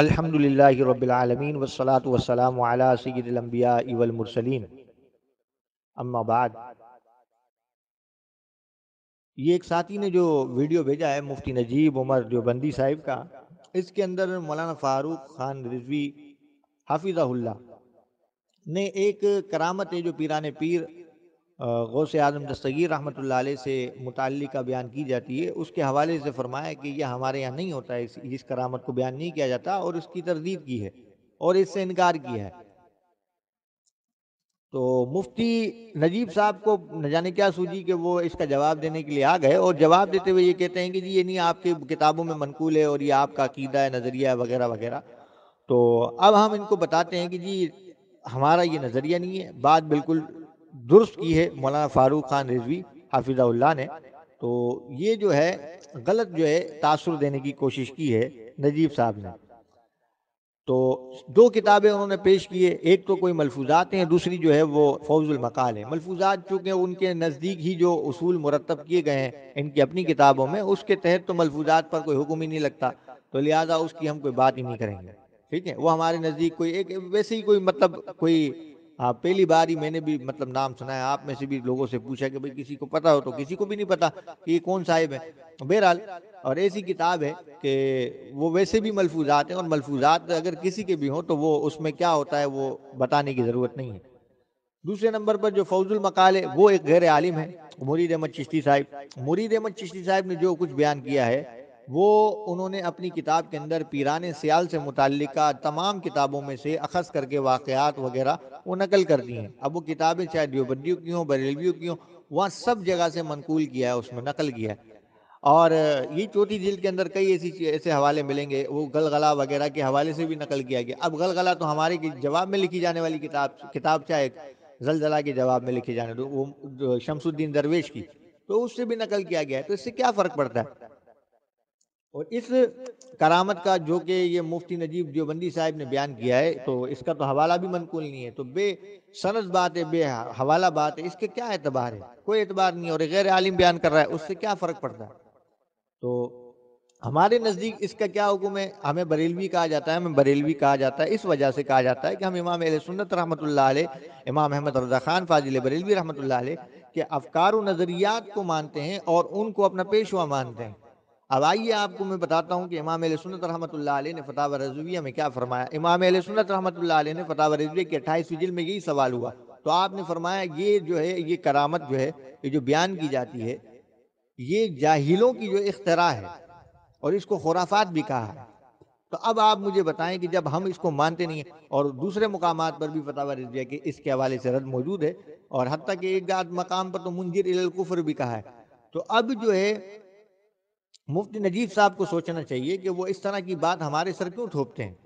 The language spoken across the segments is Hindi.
अल्हम्दुलिल्लाहि रब्बिल आलमीन वस्सलातु वस्सलामु अला सय्यिदिल अंबिया वल मुरसलीन अम्मा बाद ये एक साथी ने जो वीडियो भेजा है, मुफ्ती नजीब उमर देवबंदी साहिब का, इसके अंदर मौलाना फारूक खान रिजवी हाफिज़ाहुल्लाह ने एक करामत है जो पीरान पीर गौस आज़म दस्तगीर रहमत से मुतल का बयान की जाती है। उसके हवाले से फरमाया कि यह हमारे यहाँ नहीं होता है इस, इस करामत को बयान नहीं किया जाता और उसकी तरदीद की है और इससे इनकार किया है। तो मुफ्ती नजीब साहब को न जाने क्या सूझी कि वो इसका जवाब देने के लिए आ गए और जवाब देते हुए ये कहते हैं कि जी ये नहीं आपके किताबों में मनकूल है और ये आपका अकीदा है नज़रिया वगैरह वगैरह। तो अब हम इनको बताते हैं कि जी हमारा ये नज़रिया नहीं है। बात बिल्कुल दुरुस्त की है मौलाना फारूक खान रिजवी हाफिज़ा ने। तो ये जो है, गलत जो है, तासुर देने की कोशिश की है नजीब साहब ने। तो दो किताबें उन्होंने पेश की है, एक तो कोई मलफूजात हैं, दूसरी जो है वो फौजुल मकाल है। मलफूजात चूँकि उनके नज़दीक ही जो उसूल मुरतब किए गए हैं, इनकी अपनी किताबों में, उसके तहत तो मलफूजात पर कोई हुक्म ही नहीं लगता तो लिहाजा उसकी हम कोई बात ही नहीं करेंगे। ठीक है, वो हमारे नज़दीक कोई एक, वैसे ही कोई मतलब कोई हाँ पहली बार ही मैंने भी मतलब नाम सुना है। आप में से भी लोगों से पूछा कि भाई किसी को पता हो तो किसी को भी नहीं पता कि ये कौन साहिब है। बहरहाल, और ऐसी किताब है कि वो वैसे भी मलफूजात हैं, और मलफूजात अगर किसी के भी हों तो वो उसमें क्या होता है वो बताने की ज़रूरत नहीं है। दूसरे नंबर पर जो फौजुल मकाल है, वो एक गैर आलिम है, मुरीद अहमद चिश्ती साहिब। मुरीद अहमद चिश्ती साहिब ने जो कुछ बयान किया है वो उन्होंने अपनी किताब के अंदर पीरान सियाल से मुतल तमाम किताबों में से अखज़ करके वाक़ात वगैरह वो नकल कर दी हैं। अब वो किताबें चाहे देवबंदियों की हों, बरेलवियों की हों, वहाँ सब जगह से मनकूल किया है, उसमें नकल किया है। और ये चौथी झील के अंदर कई ऐसी ऐसे हवाले मिलेंगे, वो गलगला वगैरह के हवाले से भी नकल किया गया। अब गलगला तो हमारे जवाब में लिखी जाने वाली किताब किताब चाहे जलजला के जवाब में लिखी जाने, वो शमसुद्दीन दरवेश की तो उससे भी नकल किया गया है। तो इससे क्या फ़र्क पड़ता है? और इस करामत का जो कि ये मुफ्ती नजीब देवबंदी साहब ने बयान किया है तो इसका तो हवाला भी मनकूल नहीं है। तो बे सनद बात है बे हवाला बात है, इसके क्या एतबार है? कोई एतबार नहीं और गैर आलिम बयान कर रहा है, उससे क्या फ़र्क पड़ता है? तो हमारे नज़दीक इसका क्या हुक्म है? हमें बरेलवी कहा जाता है, हमें बरेलवी कहा जाता है, इस वजह से कहा जाता है कि हम इमाम सुन्नत रहमत इमाम अहमद रजा खान फाजिल बरेलवी रहमत के अफकार नज़रियात को मानते हैं और उनको अपना पेशवा मानते हैं। अब आइए आपको मैं बताता हूँ कि इमाम सुनत रहमत ने फताव रजविया में क्या फरमाया। इमाम सुनत रहमत ने फताव रजविया के अट्ठाईस जिल में यही सवाल हुआ। तो आपने फरमाया, ये जो है, ये करामत जो है, ये जो बयान की जाती है, ये जाहिलों की जो इख्तरा है और इसको खुराफात भी कहा है। तो अब आप मुझे बताएँ कि जब हम इसको मानते नहीं हैं और दूसरे मुकाम पर भी फतावा रजविया के इसके हवाले से रद्द मौजूद है और हती कि एक मकाम पर तो मुंजिर कुफर भी कहा है। तो अब जो है मुफ्ती नजीब साहब को सोचना चाहिए कि वो इस तरह की बात हमारे सर क्यों थोपते हैं?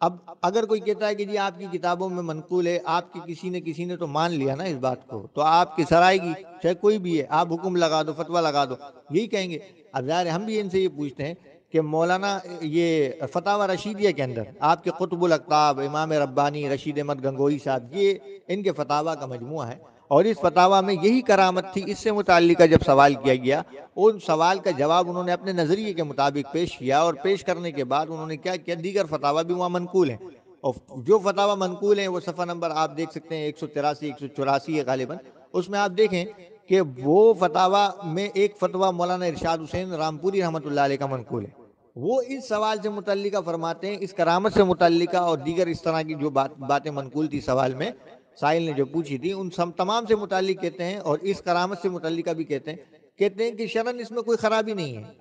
अब अगर कोई कहता है कि जी आपकी किताबों में मनकूल है, आपकी किसी ने किसी ने तो मान लिया ना इस बात को तो आपकी सराएगी चाहे कोई भी है, आप हुक्म लगा दो, फतवा लगा दो, यही कहेंगे। अब ज़ाहिर हम भी इनसे ये पूछते हैं कि मौलाना, ये फतावा रशीदिया के अंदर, आपके कुतुबुल अकताब, इमाम रब्बानी, रशीद अहमद गंगोई साहब, ये इनके फतावा का मजमू है। और इस फतावा में यही करामत थी, इससे मुतल जब सवाल किया गया, उन सवाल का जवाब उन्होंने अपने नज़रिए के मुताबिक पेश किया और पेश करने के बाद उन्होंने क्या किया, दीगर फतावा भी वहाँ मनकूल हैं। और जो फतावा मनकूल हैं, वो सफ़ा नंबर आप देख सकते हैं, एक सौ तिरासी, एक सौ चौरासी है गालिबन उसमें आप देखें कि वो फतावा में एक फतवा मौलाना इरशाद हुसैन रामपुरी रहमत का मनकूल है। वो इस सवाल से मुतल फरमाते हैं, इस करामत से मुतल और दीगर इस तरह की जो बात, बातें मनकूल थी सवाल में साहिल ने जो पूछी थी उन सब तमाम से मुतल कहते हैं और इस करामत से मुतल भी कहते हैं। कहते हैं कि शरण इसमें कोई ख़राबी नहीं है।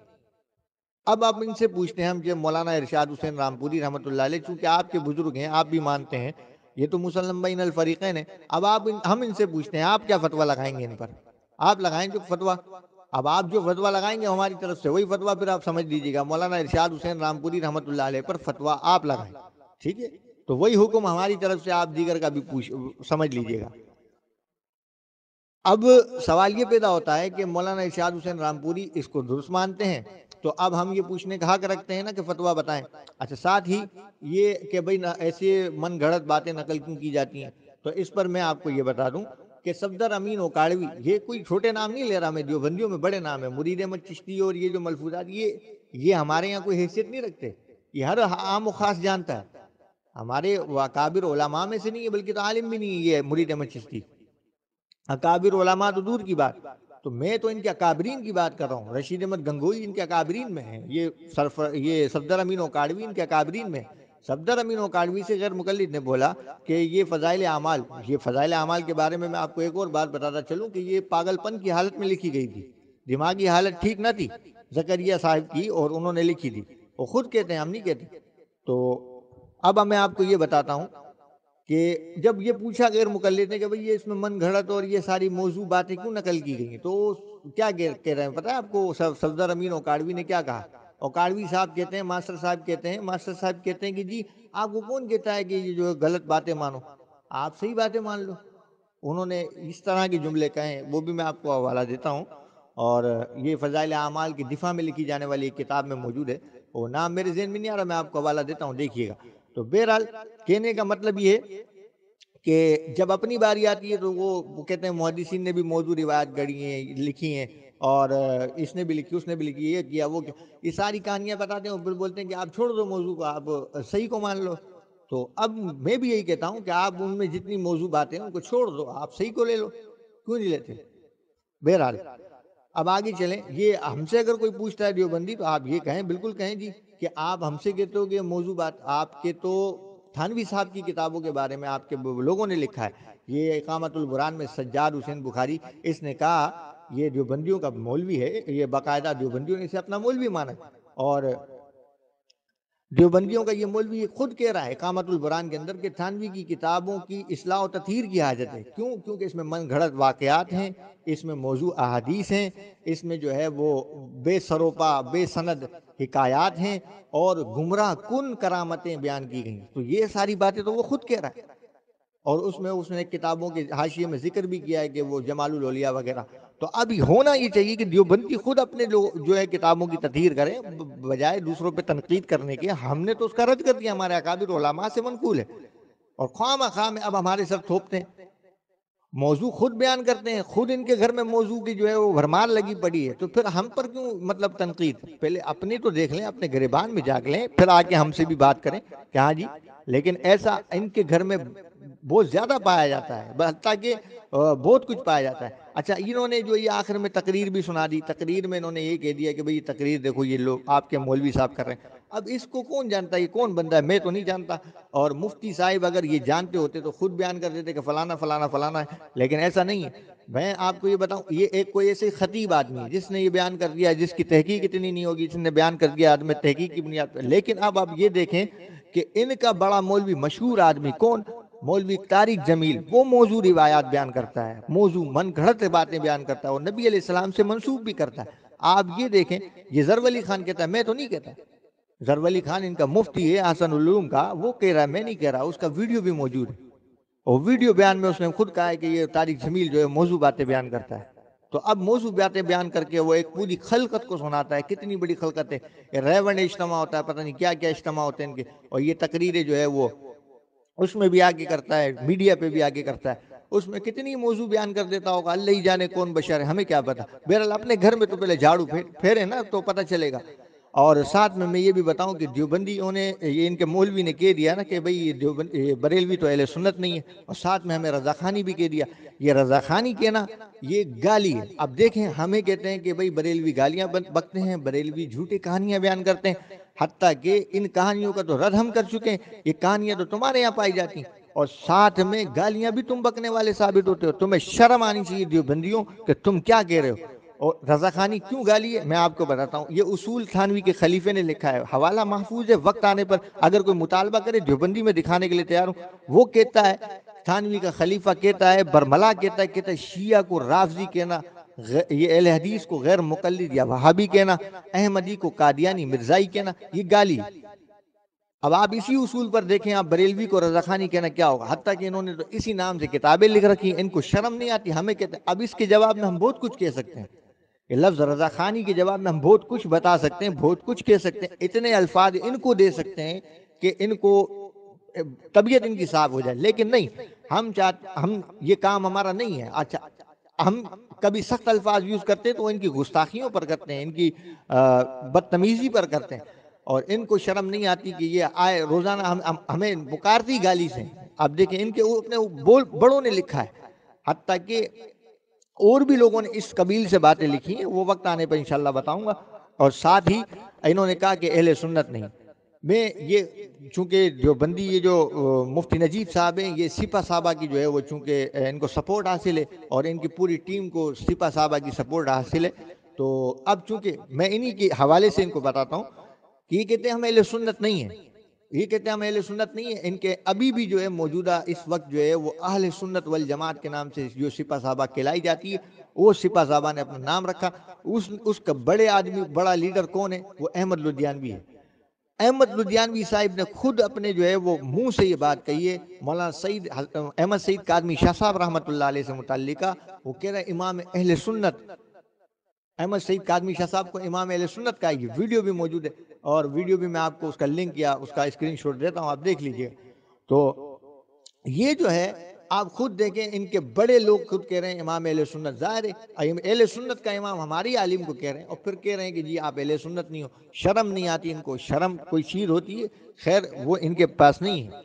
अब आप इनसे पूछते हैं हम जब मौलाना इरशाद हुसैन रामपुरी रहमत चूँकि आपके बुज़ुर्ग हैं आप भी मानते हैं ये तो मुसलम बिन फ़रीक़ैन है अब आप इन, हम इनसे पूछते हैं आप क्या फतवा लगाएँगे इन पर? आप लगाएँगे फतवा। अब आप जो फतवा लगाएँगे हमारी तरफ़ से वही फतवा फिर आप समझ लीजिएगा। मौलाना इरशाद हुसैन रामपुरी रहमत पर फतवा आप लगाएँ। ठीक है? तो वही हुक्म हमारी तरफ़ से आप दीगर का भी पूछ, समझ लीजिएगा। अब सवाल ये पैदा होता है कि मौलाना इशाद हुसैन रामपुरी इसको दुरुस्त मानते हैं? तो अब हम ये पूछने का हक रखते हैं ना कि फतवा बताएँ। अच्छा साथ ही ये कि भाई ऐसे मन घड़त बातें नकल क्यों की जाती हैं? तो इस पर मैं आपको ये बता दूँ कि सफदर अमीन ओकाड़वी, ये कोई छोटे नाम नहीं ले रहा मैं, देवबंदियों में बड़े नाम है। मुरीद अहमद चिश्ती और ये जो मलफूजात ये ये हमारे यहाँ कोई हैसियत नहीं रखते। ये हर आम व खास जानता है। हमारे अकाबिर ओलामा में से नहीं है, बल्कि तो आलिम भी नहीं है ये मुरीद अहमद चिश्ती अकाबिर ओलामा तो दूर की बात। तो मैं तो इनके अकाबरीन की बात कर रहा हूँ। रशीद अहमद गंगोई इनके अकाबरीन में है। ये सरफर ये सफदर अमीन काड़वी इनके अकाबरीन में सफदर अमीन काड़वी से गैर मुकलद ने बोला कि ये फ़जाइल अमाल ये फ़जाइल अमाल के बारे में मैं आपको एक और बात बताता चलूँ कि ये पागलपन की हालत में लिखी गई थी। दिमागी हालत ठीक ना थी जकरिया साहब की और उन्होंने लिखी थी। वो खुद कहते हैं, हम नहीं कहते। तो अब मैं आपको ये बताता हूँ कि जब ये पूछा गैर मुकलद ने कि भाई ये इसमें मन घड़त और ये सारी मौजू बातें क्यों नकल की गई तो क्या कह रहे हैं? पता है आपको सफदर अमीन ओकाड़वी ने क्या कहा? ओकाड़वी साहब कहते हैं, मास्टर साहब कहते हैं, मास्टर साहब कहते हैं कि जी, आपको कौन कहता है कि ये जो गलत बातें मानो? आप सही बातें मान लो। उन्होंने इस तरह के जुमले कहे वो भी मैं आपको हवाला देता हूँ। और ये फ़जाइल अमाल की दिफा में लिखी जाने वाली एक किताब में मौजूद है। वो नाम मेरे जहन में नहीं आ रहा, मैं आपको हवाला देता हूँ, देखिएगा। तो बहरहाल कहने का मतलब ये कि जब अपनी बारी आती है तो वो, वो कहते हैं मुहदसिन ने भी मौजू रिवायत गढ़ी हैं लिखी हैं और इसने भी लिखी उसने भी लिखी ये किया वो किया। ये सारी कहानियाँ बताते हैं फिर बोलते हैं कि आप छोड़ दो मौजू को आप सही को मान लो। तो अब मैं भी यही कहता हूँ कि आप उनमें जितनी मौजू बातें उनको छोड़ दो आप सही को ले लो। क्यों नहीं लेते? बहरहाल अब आगे चलें। ये हमसे अगर कोई पूछता है देवबंदी तो आप ये कहें बिल्कुल कहें जी। कि आप हमसे कहते हो कि मौजू बात, आपके तो थानवी साहब की किताबों के बारे में आपके लोगों ने लिखा है। ये इकामतुलबुरान में सज्जाद हुसैन बुखारी, इसने कहा, ये देवबंदियों का मौलवी है, ये बाकायदा देवबंदियों ने इसे अपना मौलवी माना और देवबंदियों का ये मौलवी खुद कह रहा है कामतुल बुरान के अंदर के थानवी की किताबों की असलाह तथीर की हाजत है। क्यों? क्योंकि इसमें मन घड़त वाक़ात हैं, इसमें मौजू अहादीस हैं, इसमें जो है वो बेसरोपा, बेसनद हिकायात हैं और गुमराह कन करामतें बयान की गई। तो ये सारी बातें तो वो खुद कह रहा है। और उसमें उसने किताबों के हाशिए में ज़िक्र भी किया है कि वो जमालुलिया वगैरह। तो अभी होना ये चाहिए कि देवबंदी खुद अपने जो जो है किताबों की तथीर करें बजाय दूसरों पे तनकीद करने के। हमने तो उसका रद्द कर दिया, हमारे अकाबिर से मनकूल है। और ख्वाम खाम अब हमारे सर थोपते हैं। मौजू खुद बयान करते हैं, खुद इनके घर में मौजू की जो है वो भरमार लगी पड़ी है। तो फिर हम पर क्यों मतलब तनकीद? पहले अपनी तो देख लें, अपने गरीबान में जाग लें, फिर आके हमसे भी बात करें कि हाँ जी, लेकिन ऐसा इनके घर में बहुत ज़्यादा पाया जाता है ताकि बहुत कुछ पाया जाता है। अच्छा इन्होंने जो ये आखिर में तकरीर भी सुना दी, तकरीर में इन्होंने ये कह दिया कि भाई, ये तकरीर देखो, ये लोग आपके मौलवी साहब कर रहे हैं। अब इसको कौन जानता है ये कौन बंदा है? मैं तो नहीं जानता। और मुफ्ती साहिब अगर ये जानते होते तो खुद बयान कर देते कि फलाना फलाना फलाना है। लेकिन ऐसा नहीं है। मैं आपको ये बताऊँ, ये एक कोई ऐसे खतीब आदमी है, जिसने ये बयान कर दिया, जिसकी तहकीक इतनी नहीं होगी, जिसने बयान कर दिया, आदमी तहकीक की बुनियाद पर। लेकिन अब आप ये देखें कि इनका बड़ा मौलवी मशहूर आदमी कौन? मौलवी तारिक जमील, वो मौजू रिवायात बयान करता है, मौजू मन घड़त बातें बयान करता है और नबी सलाम से मनसूब भी करता है। आप ये देखें, ये जरवली खान कहता है, मैं तो नहीं कहता। जरवली खान इनका मुफ्ती है, हसन का, वो कह रहा है, मैं नहीं कह रहा, उसका वीडियो भी मौजूद है। और वीडियो बयान में उसने खुद कहा है कि ये तारिक जमील जो है, मौजू बातें बयान करता है। तो अब मौजू बातें बयान करके वो एक पूरी खलकत को सुनाता है, कितनी बड़ी खलकत है। रेवन इज्तमा होता है, पता नहीं क्या क्या इज्तमा होते हैं इनके। और ये तकरीरें जो है वो उसमें भी आगे करता है मीडिया पे भी आगे करता है। उसमें कितनी मौजू बयान कर देता होगा अल्लाह ही जाने कौन बशर है हमें क्या पता। बहरहाल अपने घर में तो पहले झाड़ू फेरे ना तो पता चलेगा। और साथ में मैं ये भी बताऊँ कि देवबंदियों ने ये इनके मौलवी ने कह दिया ना कि भाई ये देवबंदी बरेलवी तो अहले सुन्नत नहीं है। और साथ में हमें रजाखानी भी कह दिया। ये रजाखानी कहना ये गाली है। अब देखें हमें कहते हैं कि भाई बरेलवी गालियाँ बकते हैं बरेलवी झूठी कहानियाँ बयान करते हैं। हती कि इन कहानियों का तो रद्द हम कर चुके हैं। ये कहानियाँ तो तुम्हारे यहाँ पाई जाती हैं। और साथ में गालियाँ भी तुम बकने वाले साबित होते हो। तुम्हें शर्म आनी चाहिए देवबंदियों कि तुम क्या कह रहे हो। और रजा खानी क्यों गाली है? मैं आपको बताता हूँ। ये उसूल थानवी के खलीफे ने लिखा है। हवाला महफूज है वक्त आने पर। अगर कोई मुतालबा करे, देवबंदी में दिखाने के लिए तैयार हूँ। वो कहता है, थानवी का खलीफा कहता है, बरमला कहता है कहता है, शिया को राफजी कहना ये अहल हदीस को गैर मुकलद या वहाबी कहना अहमदी को कादियानी मिर्जाई कहना ये गाली अब आप इसी उसूल पर देखें आप बरेलवी को रजाखानी कहना क्या होगा हती कि इन्होंने तो इसी नाम से किताबें लिख रखी इनको शर्म नहीं आती हमें कहते अब इसके जवाब में हम बहुत कुछ कह सकते हैं ये लफ्ज रजा खानी के जवाब में हम बहुत कुछ बता सकते हैं बहुत कुछ कह सकते हैं इतने अल्फाज इनको दे सकते हैं कि इनको तबीयत इनकी साफ़ हो जाए लेकिन नहीं हम चाहते हम ये काम हमारा नहीं है अच्छा हम कभी सख्त अल्फाज यूज़ करते हैं तो इनकी गुस्ताखियों पर करते हैं इनकी बदतमीजी पर करते हैं। और इनको शर्म नहीं आती कि ये आए रोज़ाना हम, हम हमें पुकारती गाली से। आप देखें इनके अपने बोल बड़ों ने लिखा है। हती कि और भी लोगों ने इस कबील से बातें लिखी हैं वो वक्त आने पर इंशाल्लाह बताऊँगा। और साथ ही इन्होंने कहा कि अहले सुन्नत नहीं। मैं ये चूँकि जो बंदी ये जो मुफ्ती नजीब साहब हैं, ये सिपा साहबा की जो है, वो चूँकि इनको सपोर्ट हासिल है और इनकी पूरी टीम को सिपा साहबा की सपोर्ट हासिल है। तो अब चूँकि मैं इन्हीं के हवाले से इनको बताता हूँ कि ये कहते हैं हम अहले सुन्नत नहीं है। ये कहते हैं हम अहले सुन्नत नहीं है। इनके अभी भी जो है, मौजूदा इस वक्त जो है, वो अहल सुन्नत वल जमात के नाम से जो सिपा साहबा कहलाई जाती है, वो सिपा साहबा ने अपना नाम रखा। उस, उसका बड़े आदमी, बड़ा लीडर कौन है? वो अहमद लुधियानवी है। अहमद लुधियानवी साहिब ने खुद अपने जो है वो मुँह से ये बात कही है। मौलाना सईद अहमद सईद कादमी शाह साहब रहमत से मुतल वो कह रहे इमाम अहल सुन्नत अहमद सईद कादमी शाह साहब को इमाम अहल सुन्नत का ये वीडियो भी मौजूद है। और वीडियो भी मैं आपको उसका लिंक या उसका स्क्रीन देता हूँ आप देख लीजिए। तो ये जो है आप खुद देखें, इनके बड़े लोग खुद कह रहे हैं, इमाम एल सुन्नत ज़ाहिर है। अहल सुन्नत का इमाम हमारी आलिम को कह रहे हैं, और फिर कह रहे हैं कि जी, आप अहल सुन्नत नहीं हो, शर्म नहीं आती इनको, शर्म कोई चीज़ होती है, खैर, वो इनके पास नहीं है।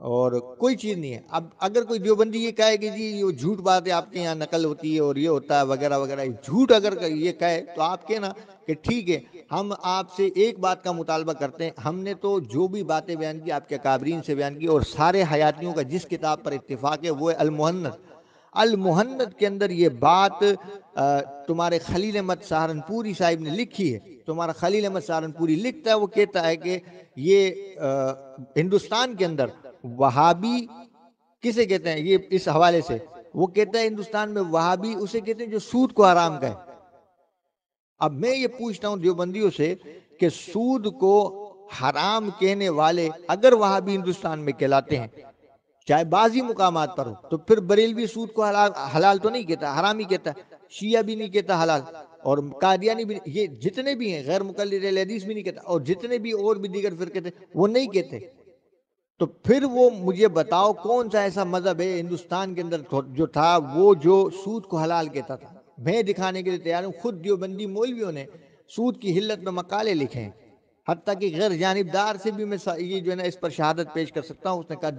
और कोई चीज़ नहीं है। अब अगर कोई देवबंदी ये कहे कि जी, ये झूठ बात है आपके यहाँ नकल होती है और ये होता है वगैरह वगैरह झूठ अगर ये कहे तो आप कहना कि ठीक है, हम आपसे एक बात का मुतालबा करते हैं। हमने तो जो भी बातें बयान की, आपके काबरीन से बयान की और सारे हयातियों का जिस किताब पर इतफाक़ है, वो है अलमोहन्नत अलमोहन्नत के अंदर ये बात तुम्हारे खलील अहमद सहारनपुरी साहिब ने लिखी है। तुम्हारा खलील अहमद सहारनपुरी लिखता है, वो कहता है कि ये हिंदुस्तान के अंदर वहाबी किसे कहते हैं? ये इस हवाले से। वो कहता है हिंदुस्तान में वहाबी, उसे कहते हैं जो सूद को आराम कहे। अब मैं ये पूछता हूँ देवबंदियों से कि सूद को हराम कहने वाले अगर वहाँ भी हिंदुस्तान में कहलाते हैं, चाहे बाजी मुकाम पर हो तो फिर बरेलवी सूद को हलाल हलाल तो नहीं कहता, हराम ही कहता, शिया भी नहीं कहता हलाल, और कादियानी भी, ये जितने भी हैं गैर मुकल हदीस भी नहीं कहता, और जितने भी और भी दीगर फिर कहते वो नहीं कहते। तो फिर वो मुझे बताओ कौन सा ऐसा मज़हब है हिंदुस्तान के अंदर जो था, वो जो सूद को हलाल कहता था। मैं दिखाने के लिए तैयार हूँ, खुद दियोबंदी मौलवियों ने सूद की हिल्लत में मकाले लिखे हैं। हती कि गैर जानबदार से भी मैं ये जो है ना, इस पर शहादत पेश कर सकता हूँ, उसने कहा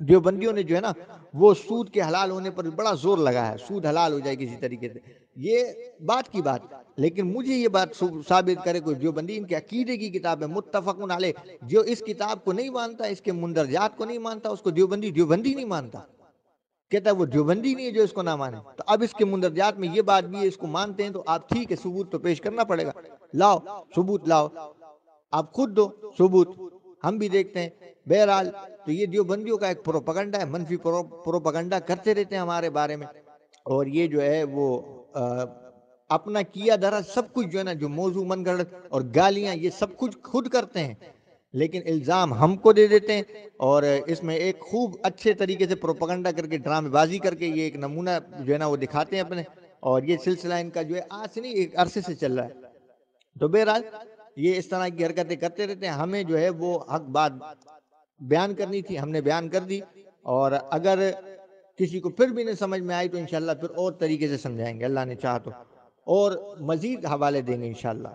देवबंदियों ने जो है ना, वो सूद के हलाल होने पर बड़ा ज़ोर लगा है। सूद हलाल हो जाए किसी तरीके से। ये बात की बात, लेकिन मुझे ये बात साबित करे कोई देवबंदी, इनके अकीदे की किताब है मुतफ़न आले जो इस किताब को नहीं मानता, इसके मुंदरजात को नहीं मानता, उसको देवबंदी देवबंदी नहीं मानता। कहता है वो देवबंदी नहीं है जो इसको ना माने। तो अब इसके मुंदरजात में ये बात भी है, इसको मानते हैं तो आप ठीक है, सबूत तो पेश करना पड़ेगा। लाओ, सबूत लाओ। आप खुद दो, सबूत। हम भी देखते हैं। बहरहाल तो ये देवबंदियों का एक प्रोपगंडा है मनफी प्रो, प्रोपगंडा करते रहते हैं हमारे बारे में। और ये जो है वो आ, अपना किया धरा सब कुछ जो है ना जो मौजू मनगढ़ और गालियाँ ये सब कुछ खुद करते हैं। लेकिन इल्ज़ाम हमको दे देते हैं और इसमें एक खूब अच्छे तरीके से प्रोपगंडा करके ड्रामेबाजी करके ये एक नमूना जो है ना वो दिखाते हैं अपने। और ये सिलसिला इनका जो है आज से नहीं एक अरसे से चल रहा है। तो बहरहाल ये इस तरह की हरकतें करते रहते हैं। हमें जो है वो हक बात बयान करनी थी, हमने बयान कर दी। और अगर किसी को फिर भी नहीं समझ में आई तो इनशाला फिर और तरीके से समझाएँगे, अल्लाह ने चाह तो। और मजीद हवाले देंगे इंशाल्लाह।